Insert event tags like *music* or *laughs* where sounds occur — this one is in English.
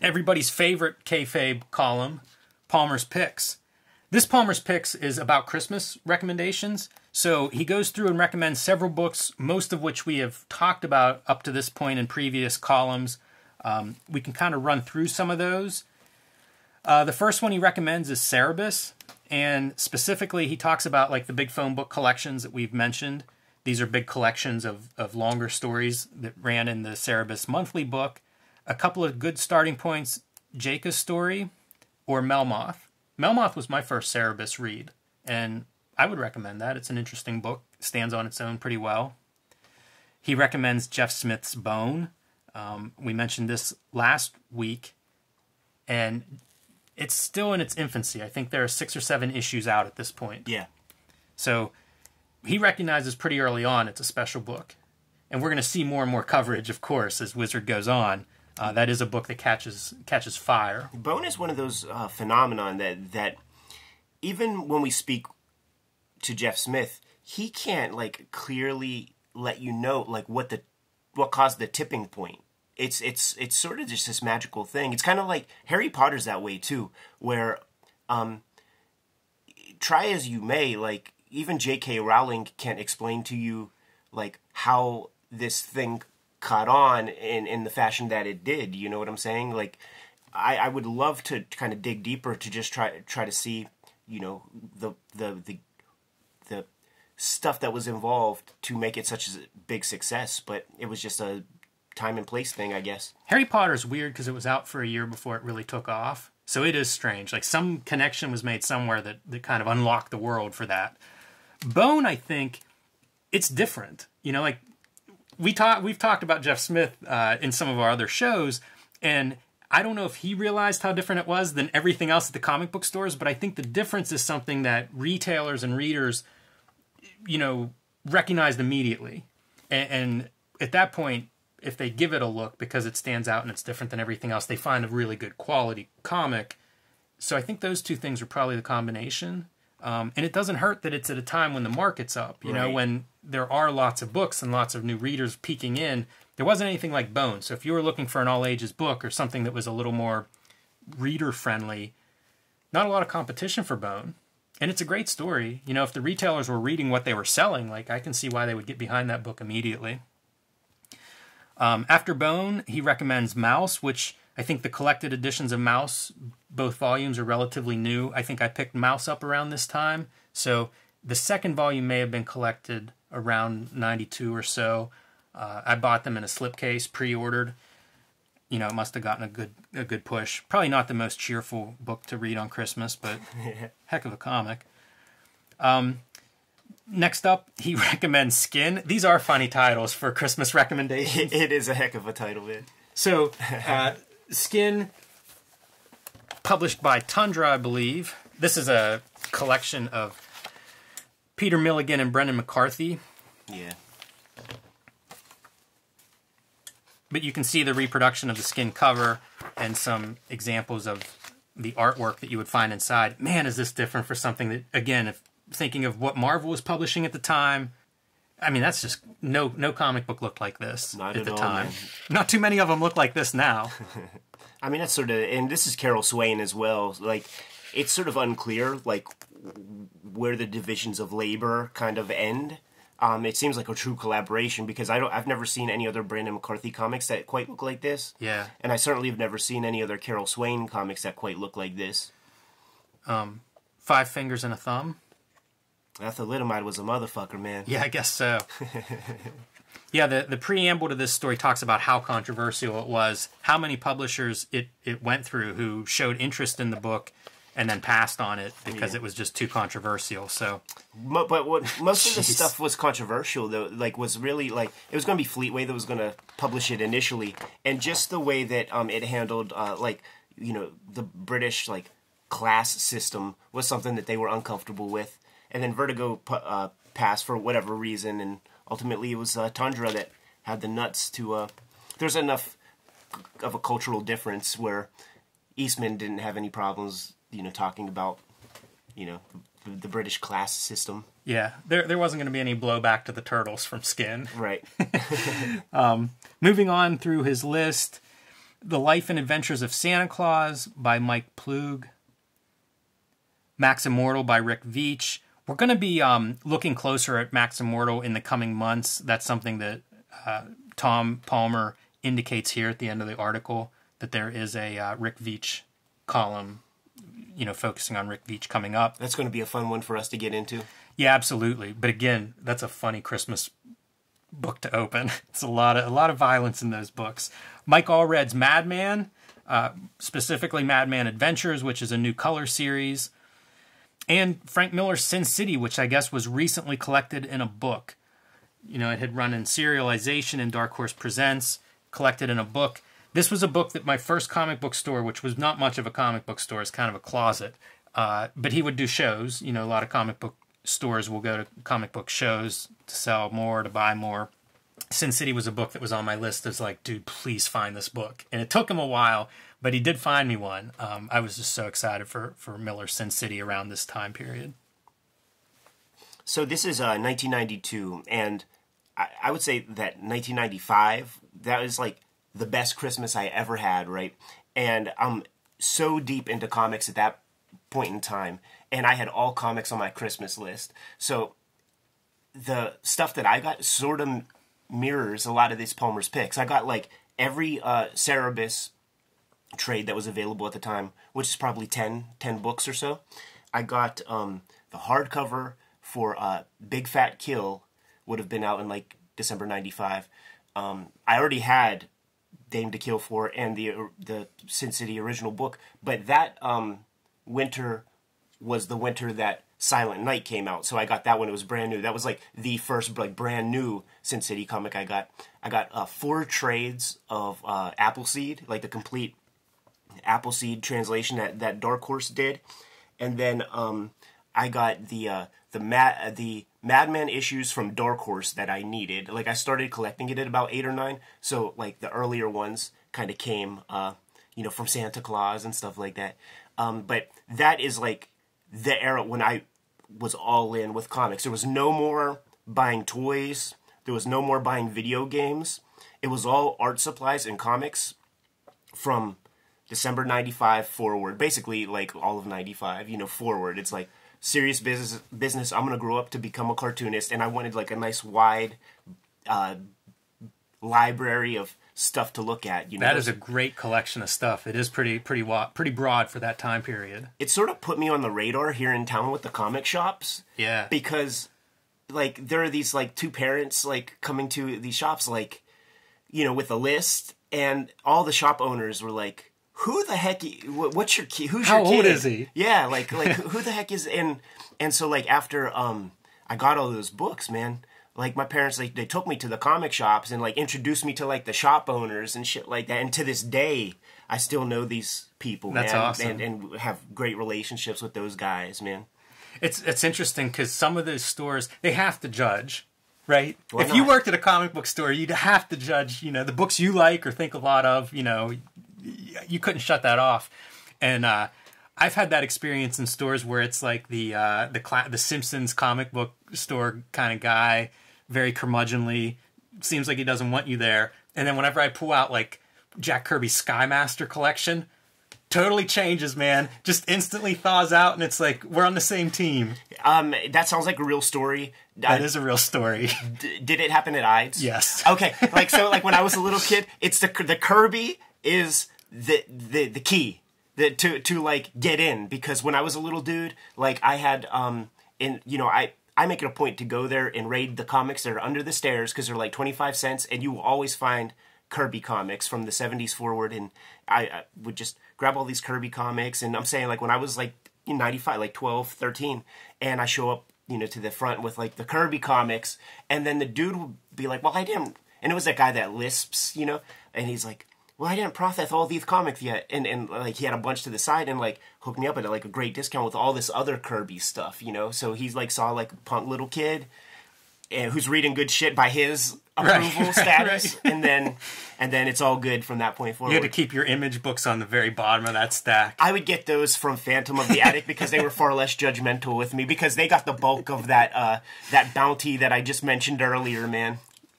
everybody's favorite kayfabe column, Palmer's Picks. This Palmer's Picks is about Christmas recommendations. So he goes through and recommends several books, most of which we have talked about up to this point in previous columns. Um, we can kind of run through some of those. Uh, the first one he recommends is Cerebus, and specifically he talks about like the big phone book collections that we've mentioned. These are big collections of, of longer stories that ran in the Cerebus monthly book. A couple of good starting points Jaka's story or Melmoth. Melmoth was my first Cerebus read, and I would recommend that. It's an interesting book, stands on its own pretty well. He recommends Jeff Smith's Bone. Um, we mentioned this last week, and it's still in its infancy. I think there are six or seven issues out at this point. Yeah. So he recognizes pretty early on it's a special book. And we're going to see more and more coverage, of course, as Wizard goes on. Uh, that is a book that catches catches fire. Bone is one of those uh, phenomenon that that even when we speak to Jeff Smith, he can't like clearly let you know like what the what caused the tipping point. It's it's it's sort of just this magical thing. It's kind of like Harry Potter's that way too, where um try as you may, like even J.K. Rowling can't explain to you like how this thing caught on in in the fashion that it did. You know what I'm saying? Like I, I would love to kind of dig deeper to just try try to see, you know, the the the the stuff that was involved to make it such a big success, but it was just a time and place thing, I guess. Harry Potter's weird because it was out for a year before it really took off. So it is strange. Like some connection was made somewhere that, that kind of unlocked the world for that. Bone, I think, it's different. You know, like we talk, we've talked about Jeff Smith uh, in some of our other shows, and I don't know if he realized how different it was than everything else at the comic book stores, but I think the difference is something that retailers and readers, you know, recognized immediately. And, and at that point, if they give it a look because it stands out and it's different than everything else, they find a really good quality comic. So I think those two things are probably the combination. Um, and it doesn't hurt that it's at a time when the market's up, you know, when there are lots of books and lots of new readers peeking in. There wasn't anything like Bone. So if you were looking for an all ages book or something that was a little more reader friendly, not a lot of competition for Bone. And it's a great story. You know, if the retailers were reading what they were selling, like I can see why they would get behind that book immediately. Um, after Bone, he recommends Maus, which I think the collected editions of Maus, both volumes are relatively new. I think I picked Maus up around this time. So the second volume may have been collected around 92 or so. Uh, I bought them in a slipcase, pre-ordered. You know, it must have gotten a good a good push. Probably not the most cheerful book to read on Christmas, but *laughs* heck of a comic. Um, next up, he *laughs* recommends Skin. These are funny titles for Christmas recommendations. It, *laughs* it is a heck of a title, man. So, uh, Skin, published by Tundra, I believe. This is a collection of Peter Milligan and Brendan McCarthy. Yeah. But you can see the reproduction of the skin cover and some examples of the artwork that you would find inside. Man, is this different for something that, again, if thinking of what Marvel was publishing at the time, I mean, that's just no no comic book looked like this Not at the all, time. man. *laughs* Not too many of them look like this now. *laughs* I mean, that's sort of, and this is Carol Swain as well. Like, it's sort of unclear, like, where the divisions of labor kind of end. Um, it seems like a true collaboration because I don't, I've never seen any other Brendan McCarthy comics that quite look like this. Yeah. And I certainly have never seen any other Carol Swain comics that quite look like this. Five fingers and a thumb. That thalidomide was a motherfucker, man. Yeah, I guess so. *laughs* yeah, the, the preamble to this story talks about how controversial it was, how many publishers it, it went through who showed interest in the book and then passed on it because it was just too controversial. So, Mo- But what most of the *laughs* stuff was controversial though, like was really like it was going to be Fleetway that was going to publish it initially, and just the way that um it handled uh like you know the British like class system was something that they were uncomfortable with, and then Vertigo uh, passed for whatever reason, and ultimately it was uh, Tundra that had the nuts to. uh There's enough of a cultural difference where Eastman didn't have any problems, you know, talking about you know the, the British class system. yeah, there, there wasn't going to be any blowback to the turtles from Skin. Right. *laughs* Moving on through his list, The Life and Adventures of Santa Claus by Mike Ploog. Maximortal by Rick Veitch. We're going to be um, looking closer at Maximortal in the coming months. That's something that uh, Tom Palmer indicates here at the end of the article that there is a uh, Rick Veitch column, you know, focusing on Rick Veitch coming up. That's going to be a fun one for us to get into. Yeah, absolutely. But again, that's a funny Christmas book to open. *laughs* It's a lot of a lot of violence in those books. Mike Allred's Madman, uh, specifically Madman Adventures, which is a new color series, and Frank Miller's Sin City, which I guess was recently collected in a book. You know, it had run in serialization in Dark Horse Presents, collected in a book. This was a book that my first comic book store, which was not much of a comic book store, is kind of a closet. Uh, but he would do shows. You know, a lot of comic book stores will go to comic book shows to sell more, to buy more. Sin City was a book that was on my list. As like, dude, please find this book. And it took him a while, but he did find me one. Um, I was just so excited for for Miller Sin City around this time period. So this is uh, 1992, and I, I would say that 1995 that was like the best Christmas I ever had, right? And I'm so deep into comics at that point in time, and I had all comics on my Christmas list. So the stuff that I got sort of mirrors a lot of these Palmer's picks. I got like every uh, Cerebus trade that was available at the time, which is probably 10, 10 books or so. I got um, the hardcover for uh, Big Fat Kill, would have been out in like December 95. Um, I already had Dame to Kill for and the the Sin City original book, but that um, winter was the winter that Silent Night came out, so I got that one. It was brand new. That was like the first like brand new Sin City comic I got. I got uh, four trades of uh, Appleseed, like the complete Appleseed translation that that Dark Horse did, and then um, I got the uh, the Mad the Madman issues from Dark Horse that I needed. Like I started collecting it at about eight or nine, so like the earlier ones kind of came, uh, you know, from Santa Claus and stuff like that. Um, but that is like the era when I was all in with comics. There was no more buying toys. There was no more buying video games. It was all art supplies and comics from December 95 forward. Basically like all of 95, you know, forward. It's like serious business business. I'm going to grow up to become a cartoonist and I wanted like a nice wide uh, library of stuff to look at. You know, That is a great collection of stuff. It is pretty pretty pretty broad for that time period. it sort of put me on the radar here in town with the comic shops. Yeah. because like there are these like two parents like coming to these shops like you know with a list and all the shop owners were like who the heck what's your kid who's How your kid old is he? yeah like *laughs* like who the heck is and and so like after um i got all those books man like my parents like they took me to the comic shops and like introduced me to like the shop owners and shit like that and to this day i still know these people That's man awesome. and, and have great relationships with those guys man It's it's interesting because some of those stores they have to judge, right? Why if you worked at a comic book store, you'd have to judge, you know, the books you like or think a lot of. You know, you couldn't shut that off. And uh, I've had that experience in stores where it's like the uh, the cla- the Simpsons comic book store kind of guy, very curmudgeonly, seems like he doesn't want you there. And then whenever I pull out like Jack Kirby's Skymaster collection. Totally changes, man. Just instantly thaws out, and it's like we're on the same team. um that sounds like a real story That I- is a real story. *laughs* D- did it happen at Eide's? Yes. Okay, like so, like when I was a little kid, it's the the Kirby is the the the key the, to to like get in because when I was a little dude, like I had um in you know I. I make it a point to go there and raid the comics that are under the stairs because they're like 25 cents, and you will always find Kirby comics from the 70s forward. And I, I would just grab all these Kirby comics. And I'm saying, like, when I was like in 95, like 12, 13, and I show up, you know, to the front with like the Kirby comics, and then the dude would be like, Well, I didn't. And it was that guy that lisps, you know, and he's like, well, I didn't process all these comics yet, and and like he had a bunch to the side and like hooked me up at like a great discount with all this other Kirby stuff, you know. So he's like saw like punk little kid, and who's reading good shit by his approval right, *laughs* status, right. and then and then it's all good from that point forward. You had to keep your image books on the very bottom of that stack. I would get those from Phantom of the Attic because they were far less judgmental with me because they got the bulk of that uh, that bounty that I just mentioned earlier, man.